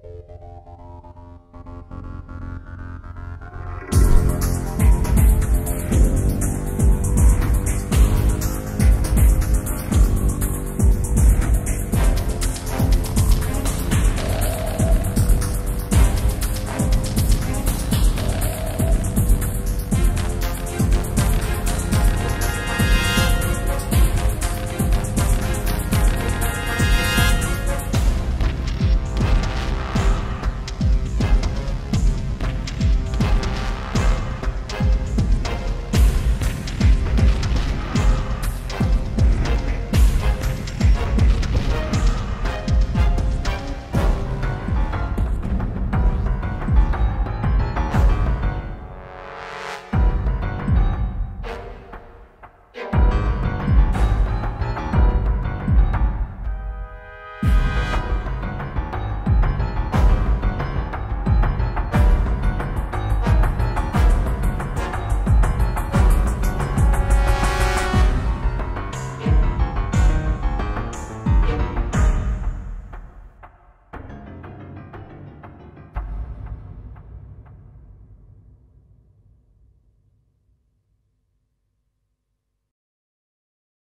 Música